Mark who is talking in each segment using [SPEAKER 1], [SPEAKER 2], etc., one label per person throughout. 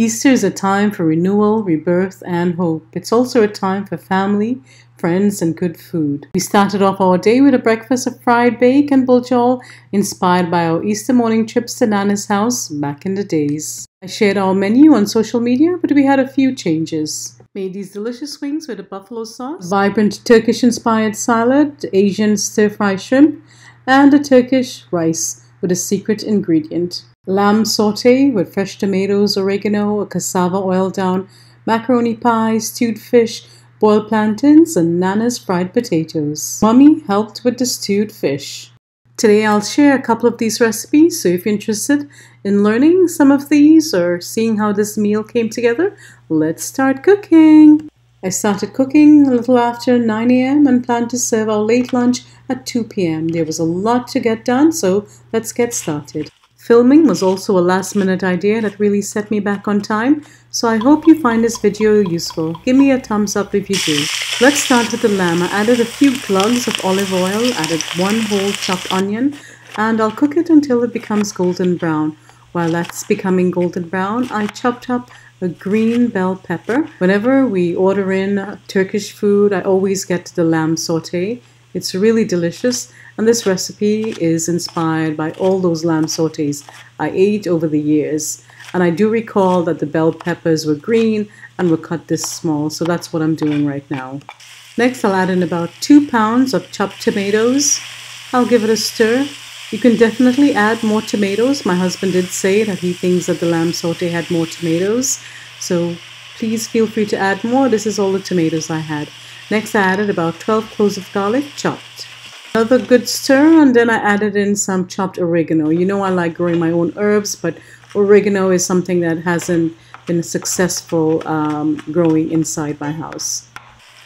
[SPEAKER 1] Easter is a time for renewal, rebirth, and hope. It's also a time for family, friends, and good food. We started off our day with a breakfast of fried bake and buljol, inspired by our Easter morning trips to Nana's house back in the days. I shared our menu on social media, but we had a few changes. Made these delicious wings with a buffalo sauce, vibrant Turkish inspired salad, Asian stir fry shrimp, and a Turkish rice with a secret ingredient. Lamb saute with fresh tomatoes, oregano, a cassava oil down, macaroni pie, stewed fish, boiled plantains, and Nana's fried potatoes. Mummy helped with the stewed fish. Today I'll share a couple of these recipes, so if you're interested in learning some of these or seeing how this meal came together, let's start cooking. I started cooking a little after 9 a.m. and planned to serve our late lunch at 2 p.m. There was a lot to get done, so let's get started. Filming was also a last minute idea that really set me back on time, so I hope you find this video useful. Give me a thumbs up if you do. Let's start with the lamb. I added a few cloves of olive oil, added one whole chopped onion, and I'll cook it until it becomes golden brown. While that's becoming golden brown, I chopped up a green bell pepper. Whenever we order in Turkish food, I always get the lamb saute. It's really delicious, and this recipe is inspired by all those lamb sautés I ate over the years. And I do recall that the bell peppers were green and were cut this small, so that's what I'm doing right now. Next, I'll add in about two pounds of chopped tomatoes. I'll give it a stir. You can definitely add more tomatoes. My husband did say that he thinks that the lamb saute had more tomatoes, so please feel free to add more. This is all the tomatoes I had. Next I added about 12 cloves of garlic chopped. Another good stir and then I added in some chopped oregano. You know I like growing my own herbs but oregano is something that hasn't been successful um, growing inside my house.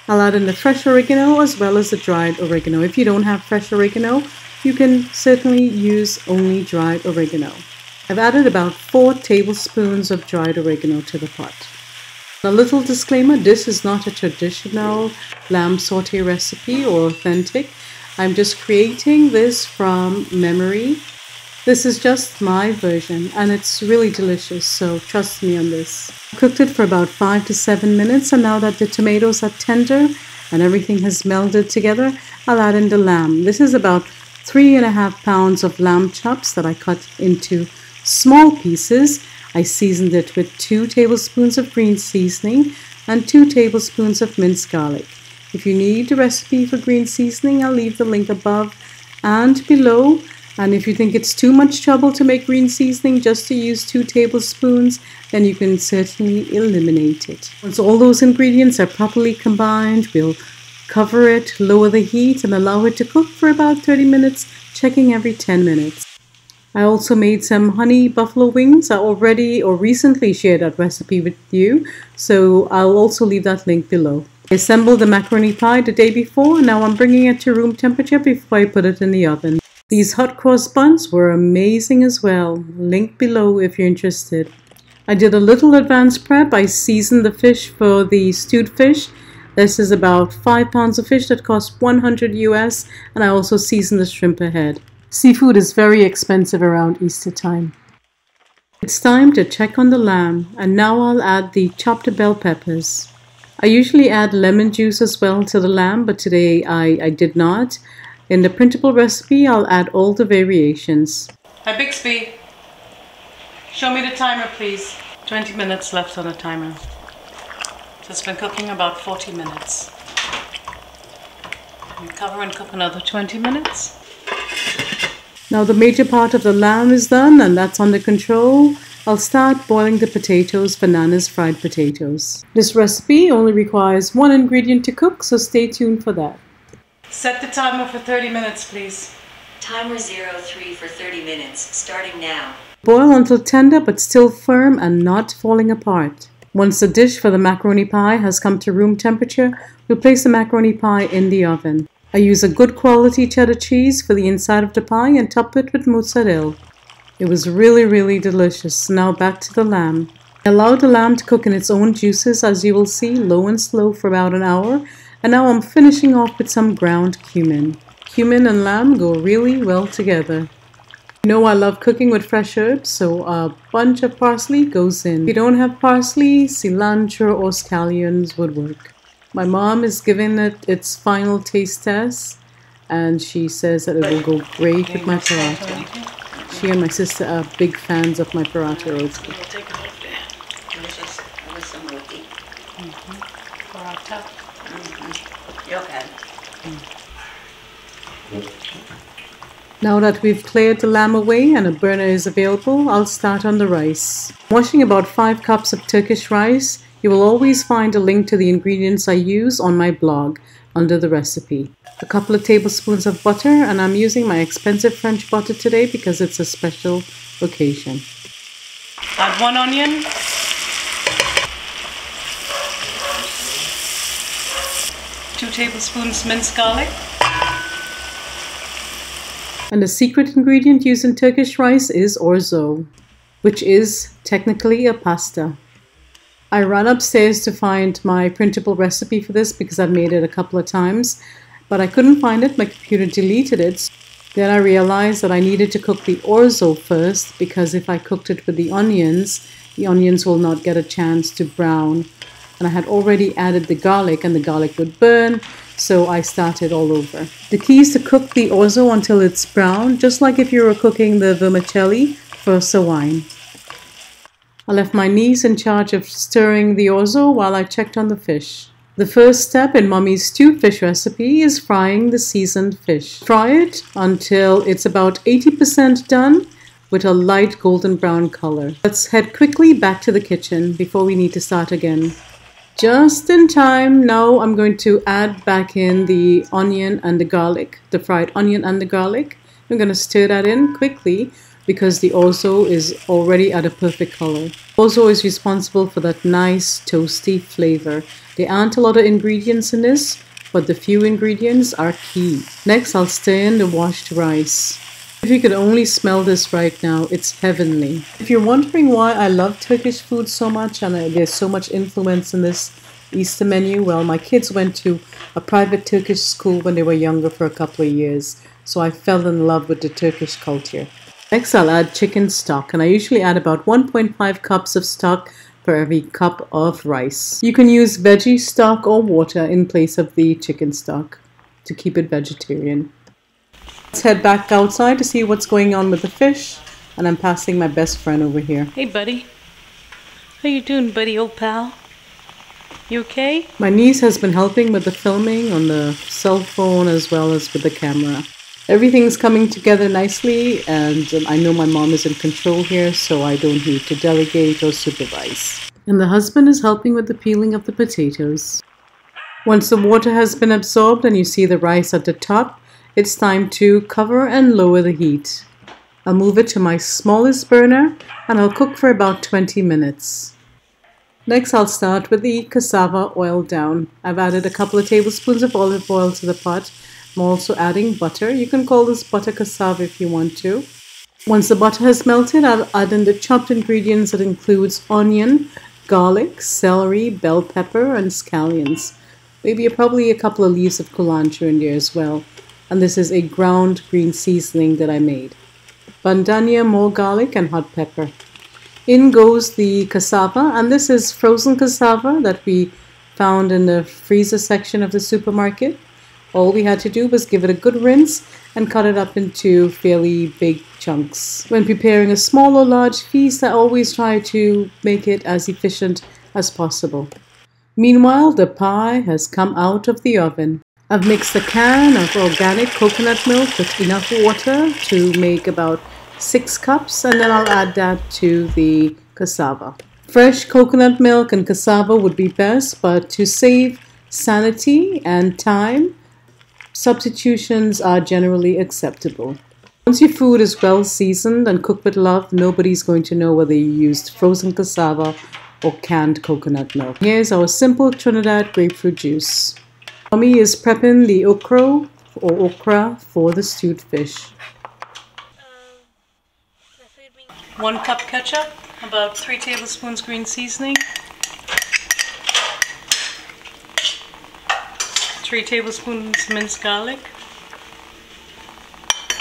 [SPEAKER 1] I'll add in the fresh oregano as well as the dried oregano. If you don't have fresh oregano, you can certainly use only dried oregano. I've added about 4 tablespoons of dried oregano to the pot. A little disclaimer, this is not a traditional lamb saute recipe or authentic. I'm just creating this from memory. This is just my version and it's really delicious, so trust me on this. I cooked it for about 5 to 7 minutes and now that the tomatoes are tender and everything has melded together, I'll add in the lamb. This is about three and a half pounds of lamb chops that I cut into small pieces I seasoned it with 2 tablespoons of green seasoning and 2 tablespoons of minced garlic. If you need a recipe for green seasoning, I'll leave the link above and below. And if you think it's too much trouble to make green seasoning just to use 2 tablespoons, then you can certainly eliminate it. Once all those ingredients are properly combined, we'll cover it, lower the heat, and allow it to cook for about 30 minutes, checking every 10 minutes. I also made some honey buffalo wings. I already or recently shared that recipe with you, so I'll also leave that link below. I assembled the macaroni pie the day before, and now I'm bringing it to room temperature before I put it in the oven. These hot cross buns were amazing as well. Link below if you're interested. I did a little advanced prep. I seasoned the fish for the stewed fish. This is about 5 pounds of fish that cost 100 US, and I also seasoned the shrimp ahead. Seafood is very expensive around Easter time. It's time to check on the lamb and now I'll add the chopped bell peppers. I usually add lemon juice as well to the lamb but today I, I did not. In the printable recipe I'll add all the variations. Hi Bixby, show me the timer please. 20 minutes left on the timer. So it's been cooking about 40 minutes. cover and cook another 20 minutes. Now the major part of the lamb is done and that's under control. I'll start boiling the potatoes for Nana's fried potatoes. This recipe only requires one ingredient to cook, so stay tuned for that. Set the timer for 30 minutes, please.
[SPEAKER 2] Timer 03 for 30 minutes, starting now.
[SPEAKER 1] Boil until tender but still firm and not falling apart. Once the dish for the macaroni pie has come to room temperature, we'll place the macaroni pie in the oven. I use a good quality cheddar cheese for the inside of the pie and top it with mozzarella. It was really, really delicious. Now back to the lamb. I allowed the lamb to cook in its own juices, as you will see, low and slow for about an hour. And now I'm finishing off with some ground cumin. Cumin and lamb go really well together. You know I love cooking with fresh herbs, so a bunch of parsley goes in. If you don't have parsley, cilantro or scallions would work. My mom is giving it its final taste test and she says that it will go great with my paratha. She and my sister are big fans of my paratha roti.
[SPEAKER 3] We'll take a look there.
[SPEAKER 2] Delicious with some roti.
[SPEAKER 3] Paratha.
[SPEAKER 2] You okay?
[SPEAKER 1] Now that we've cleared the lamb away and a burner is available, I'll start on the rice. Washing about 5 cups of Turkish rice, you will always find a link to the ingredients I use on my blog under the recipe. A couple of tablespoons of butter and I'm using my expensive French butter today because it's a special occasion.
[SPEAKER 3] Add one onion. Two tablespoons minced garlic.
[SPEAKER 1] And the secret ingredient used in Turkish rice is orzo, which is technically a pasta. I ran upstairs to find my printable recipe for this because I've made it a couple of times, but I couldn't find it. My computer deleted it. Then I realized that I needed to cook the orzo first because if I cooked it with the onions, the onions will not get a chance to brown. And I had already added the garlic and the garlic would burn, so I started all over. The key is to cook the orzo until it's brown, just like if you were cooking the vermicelli for sawine. I left my niece in charge of stirring the orzo while I checked on the fish. The first step in Mummy's stewed fish recipe is frying the seasoned fish. Fry it until it's about 80% done with a light golden brown color. Let's head quickly back to the kitchen before we need to start again. Just in time, now I'm going to add back in the onion and the garlic, the fried onion and the garlic. I'm going to stir that in quickly because the orzo is already at a perfect color. Orzo is responsible for that nice toasty flavor. There aren't a lot of ingredients in this, but the few ingredients are key. Next, I'll stir in the washed rice. If you could only smell this right now, it's heavenly. If you're wondering why I love Turkish food so much and uh, there's so much influence in this Easter menu, well, my kids went to a private Turkish school when they were younger for a couple of years, so I fell in love with the Turkish culture. Next, I'll add chicken stock, and I usually add about 1.5 cups of stock for every cup of rice. You can use veggie stock or water in place of the chicken stock to keep it vegetarian. Let's head back outside to see what's going on with the fish, and I'm passing my best friend over here.
[SPEAKER 3] Hey, buddy. How you doing, buddy, old pal? You okay?
[SPEAKER 1] My niece has been helping with the filming on the cell phone as well as with the camera. Everything's coming together nicely, and um, I know my mom is in control here, so I don't need to delegate or supervise. And the husband is helping with the peeling of the potatoes. Once the water has been absorbed and you see the rice at the top, it's time to cover and lower the heat. I'll move it to my smallest burner and I'll cook for about 20 minutes. Next, I'll start with the cassava oil down. I've added a couple of tablespoons of olive oil to the pot I'm also adding butter. You can call this butter cassava if you want to. Once the butter has melted, I'll add in the chopped ingredients that includes onion, garlic, celery, bell pepper, and scallions. Maybe probably a couple of leaves of cilantro in there as well. And this is a ground green seasoning that I made. Bandania, more garlic, and hot pepper. In goes the cassava, and this is frozen cassava that we found in the freezer section of the supermarket. All we had to do was give it a good rinse and cut it up into fairly big chunks. When preparing a small or large feast, I always try to make it as efficient as possible. Meanwhile, the pie has come out of the oven. I've mixed a can of organic coconut milk with enough water to make about six cups, and then I'll add that to the cassava. Fresh coconut milk and cassava would be best, but to save sanity and time, substitutions are generally acceptable. Once your food is well seasoned and cooked with love, nobody's going to know whether you used frozen cassava or canned coconut milk. Here's our simple Trinidad grapefruit juice. Mommy is prepping the okra or okra for the stewed fish.
[SPEAKER 3] One cup ketchup, about three tablespoons green seasoning, three tablespoons minced garlic,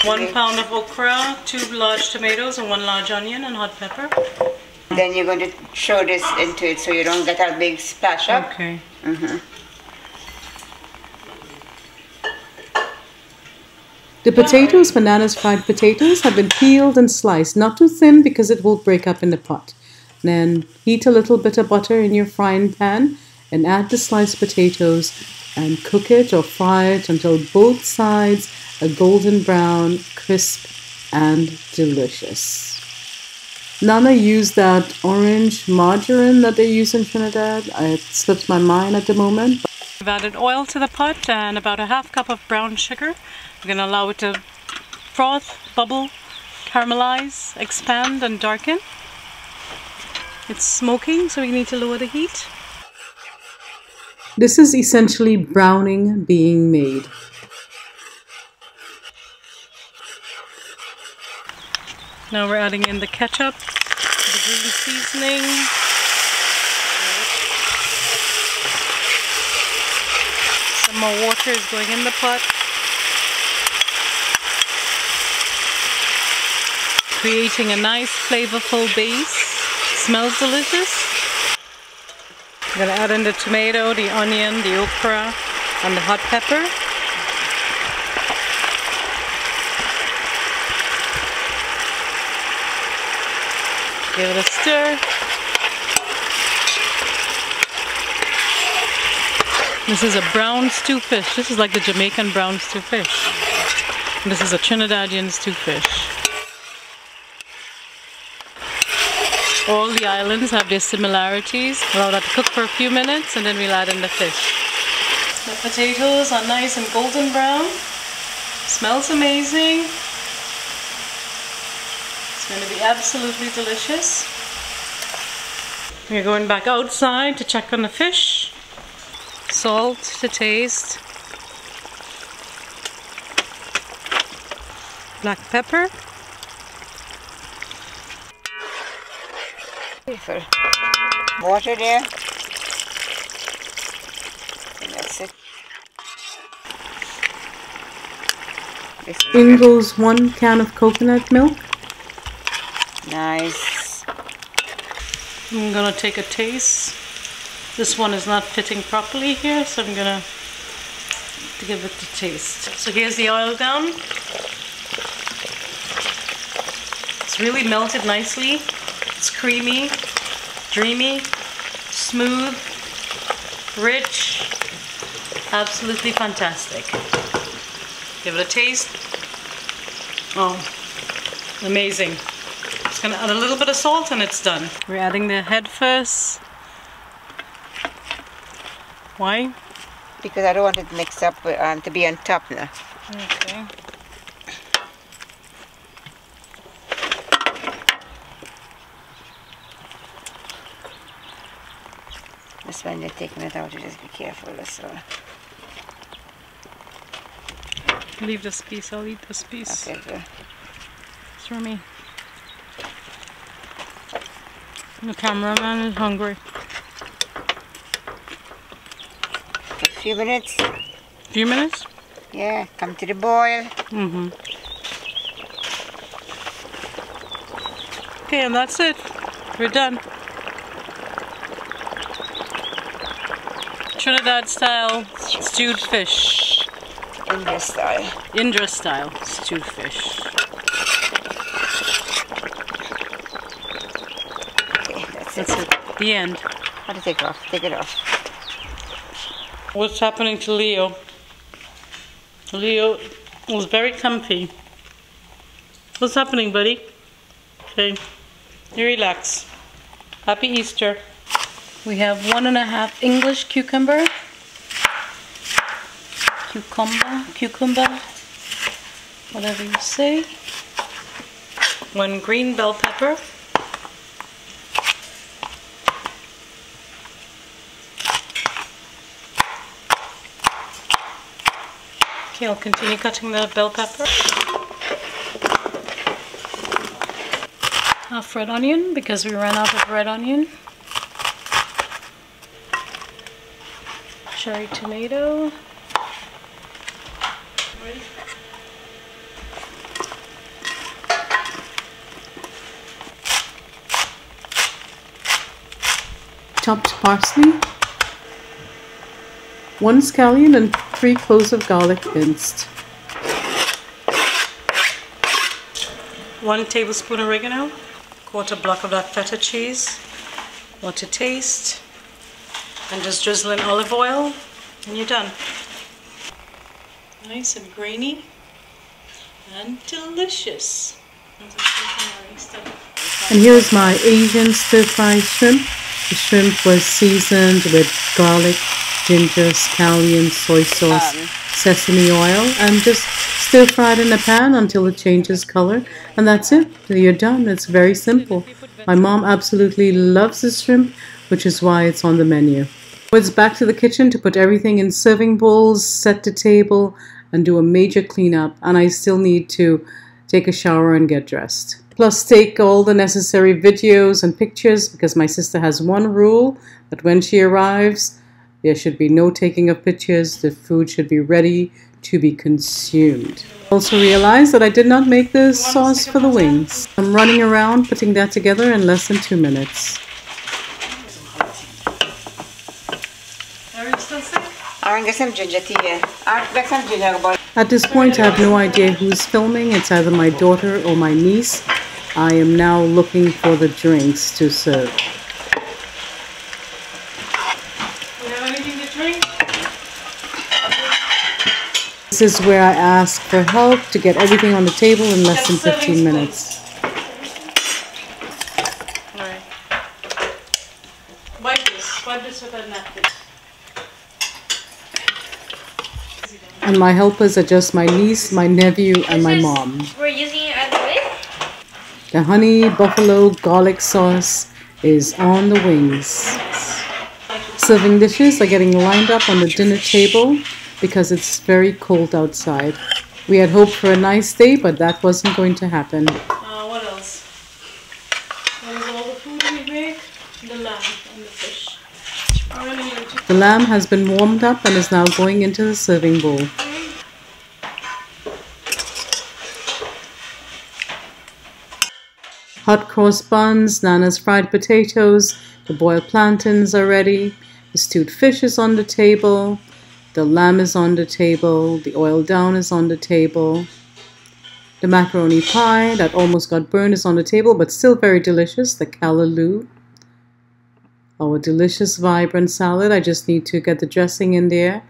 [SPEAKER 3] One pound of okra, two large tomatoes, and one large onion and hot pepper.
[SPEAKER 4] Then you're going to throw this into it so you don't get a big splash up.
[SPEAKER 3] Okay. Mm-hmm.
[SPEAKER 1] The potatoes bananas, fried potatoes have been peeled and sliced, not too thin because it will break up in the pot. Then heat a little bit of butter in your frying pan and add the sliced potatoes and cook it or fry it until both sides are golden brown, crisp, and delicious. Nana used that orange margarine that they use in Trinidad. It slips my mind at the moment.
[SPEAKER 3] We've added oil to the pot and about a half cup of brown sugar. We're going to allow it to froth, bubble, caramelize, expand, and darken. It's smoking, so we need to lower the heat.
[SPEAKER 1] This is essentially browning being made.
[SPEAKER 3] Now we're adding in the ketchup, the green seasoning. Some more water is going in the pot. Creating a nice flavorful base. Smells delicious. I'm gonna add in the tomato, the onion, the okra, and the hot pepper. Give it a stir. This is a brown stew fish. This is like the Jamaican brown stew fish. And this is a Trinidadian stew fish. All the islands have their similarities. Allow that to cook for a few minutes and then we'll add in the fish. The potatoes are nice and golden brown. Smells amazing. It's going to be absolutely delicious. We're going back outside to check on the fish. Salt to taste. Black pepper.
[SPEAKER 4] For water there. And that's it.
[SPEAKER 1] In goes one can of coconut milk.
[SPEAKER 4] nice.
[SPEAKER 3] I'm gonna take a taste. This one is not fitting properly here, so I'm gonna to give it a taste. So here's the oil down. It's really melted nicely. It's creamy, dreamy, smooth, rich, absolutely fantastic. Give it a taste. Oh, amazing. Just gonna add a little bit of salt and it's done. We're adding the head first. Why?
[SPEAKER 4] Because I don't want it mixed up with, um, to be on top now.
[SPEAKER 3] Okay.
[SPEAKER 4] When you're taking it out, you just be careful. All.
[SPEAKER 3] Leave this piece, I'll eat this piece.
[SPEAKER 4] Okay, good.
[SPEAKER 3] It's for me. The cameraman is hungry.
[SPEAKER 4] A few minutes.
[SPEAKER 3] A Few minutes?
[SPEAKER 4] Yeah, come to the boil.
[SPEAKER 3] Mm-hmm. Okay, and that's it. We're done. Trinidad style stewed fish.
[SPEAKER 4] India style.
[SPEAKER 3] Indra style stewed fish.
[SPEAKER 4] Okay, that's
[SPEAKER 3] That's
[SPEAKER 4] it.
[SPEAKER 3] it. The end.
[SPEAKER 4] How to take off? Take it off.
[SPEAKER 3] What's happening to Leo? Leo was very comfy. What's happening, buddy? Okay, you relax. Happy Easter. We have one and a half English cucumber. Cucumber, cucumber, whatever you say. One green bell pepper. Okay, I'll continue cutting the bell pepper. Half red onion because we ran out of red onion. cherry tomato.
[SPEAKER 1] Chopped parsley. One scallion and three cloves of garlic minced.
[SPEAKER 3] One tablespoon oregano. Quarter block of that feta cheese. want to taste and just drizzle in olive oil, and you're done. Nice and grainy and delicious.
[SPEAKER 1] And here's my Asian stir-fried shrimp. The shrimp was seasoned with garlic, ginger, scallion, soy sauce,
[SPEAKER 4] Um.
[SPEAKER 1] sesame oil, and just stir-fried in a pan until it changes color. And that's it. You're done. It's very simple. My mom absolutely loves this shrimp, which is why it's on the menu. It's back to the kitchen to put everything in serving bowls, set the table, and do a major cleanup. And I still need to take a shower and get dressed. Plus, take all the necessary videos and pictures because my sister has one rule that when she arrives, there should be no taking of pictures. The food should be ready to be consumed. Also realized that I did not make the sauce for the wings. I'm running around putting that together in less than two minutes.
[SPEAKER 3] Are you still sick?
[SPEAKER 4] I want to get some ginger tea here. I get some ginger about
[SPEAKER 1] At this point, I have no idea who's filming. It's either my daughter or my niece. I am now looking for the drinks to serve.
[SPEAKER 3] You have anything to drink?
[SPEAKER 1] This is where I ask for help to get everything on the table in less than 15 minutes.
[SPEAKER 3] Alright. Wipe this. Wipe this with a napkin.
[SPEAKER 1] And my helpers are just my niece, my nephew, and my mom.
[SPEAKER 5] We're using it as a whip.
[SPEAKER 1] The honey buffalo garlic sauce is on the wings. Serving dishes are getting lined up on the dinner table because it's very cold outside. We had hoped for a nice day, but that wasn't going to happen.
[SPEAKER 3] Uh, what else? Is all the food we make? The lamb and the fish. Are any of you-
[SPEAKER 1] The lamb has been warmed up and is now going into the serving bowl. Hot cross buns, Nana's fried potatoes, the boiled plantains are ready, the stewed fish is on the table, the lamb is on the table, the oil down is on the table, the macaroni pie that almost got burned is on the table but still very delicious, the callaloo, our delicious vibrant salad. I just need to get the dressing in there.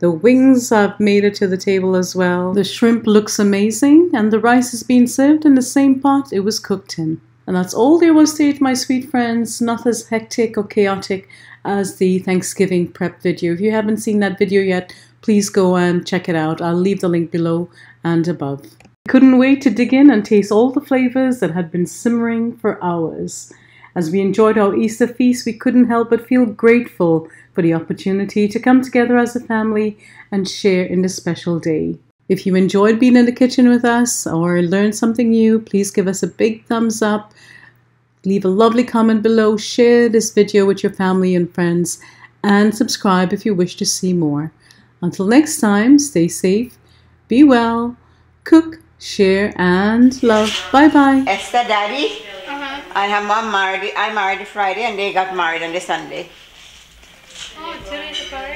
[SPEAKER 1] The wings have made it to the table as well. The shrimp looks amazing, and the rice is being served in the same pot it was cooked in. And that's all there was to it, my sweet friends. Not as hectic or chaotic as the Thanksgiving prep video. If you haven't seen that video yet, please go and check it out. I'll leave the link below and above. Couldn't wait to dig in and taste all the flavors that had been simmering for hours. As we enjoyed our Easter feast, we couldn't help but feel grateful for the opportunity to come together as a family and share in this special day. If you enjoyed being in the kitchen with us or learned something new, please give us a big thumbs up, leave a lovely comment below, share this video with your family and friends, and subscribe if you wish to see more. Until next time, stay safe, be well, cook, share, and love. Bye bye.
[SPEAKER 4] Esther daddy and have mom married. I married Friday and they got married on the Sunday.
[SPEAKER 5] Oh,